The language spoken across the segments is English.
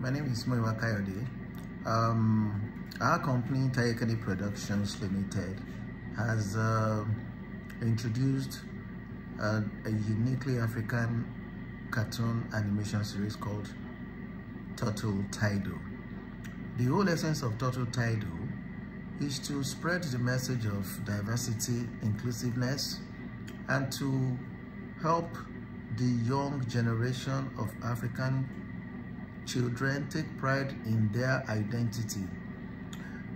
my name is Muyiwa Kayode. Um, our company, Tayekani Productions Limited, has uh, introduced a, a uniquely African cartoon animation series called Turtle Taido. The whole essence of Turtle Taido is to spread the message of diversity, inclusiveness, and to help the young generation of African children take pride in their identity.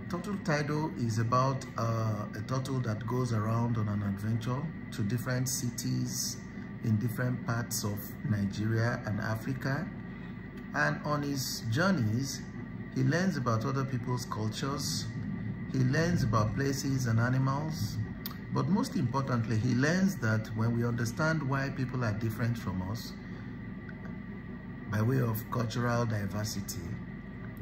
Turtle Taido is about uh, a turtle that goes around on an adventure to different cities in different parts of Nigeria and Africa. And on his journeys, he learns about other people's cultures, he learns about places and animals, but most importantly, he learns that when we understand why people are different from us, by way of cultural diversity,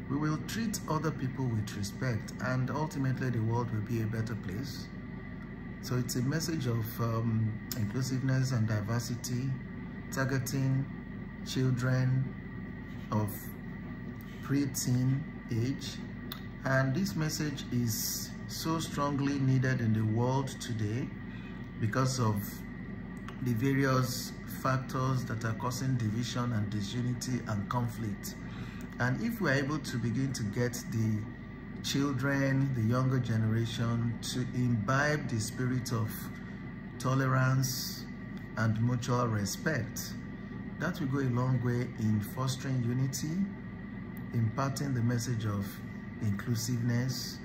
we will treat other people with respect and ultimately the world will be a better place. So it's a message of um, inclusiveness and diversity, targeting children of pre-teen age. And this message is so strongly needed in the world today because of the various factors that are causing division and disunity and conflict. And if we're able to begin to get the children, the younger generation, to imbibe the spirit of tolerance and mutual respect, that will go a long way in fostering unity, imparting the message of inclusiveness,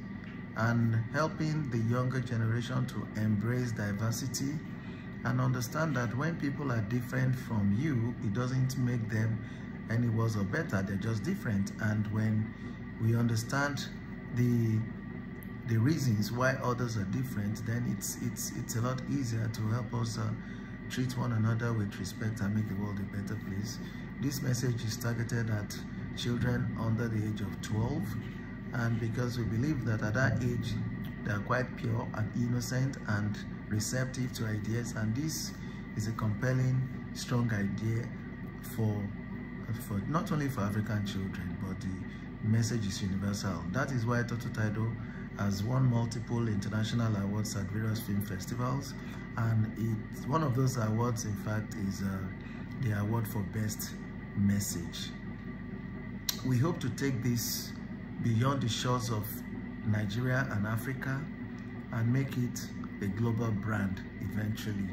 and helping the younger generation to embrace diversity and understand that when people are different from you, it doesn't make them any worse or better, they're just different. And when we understand the the reasons why others are different, then it's it's it's a lot easier to help us uh, treat one another with respect and make the world a better place. This message is targeted at children under the age of 12 and because we believe that at that age they are quite pure and innocent and receptive to ideas and this is a compelling strong idea for for not only for African children but the message is universal. That is why Turtle Taido has won multiple international awards at various film festivals and one of those awards in fact is uh, the award for best message. We hope to take this beyond the shores of Nigeria and Africa and make it a global brand eventually.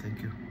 Thank you.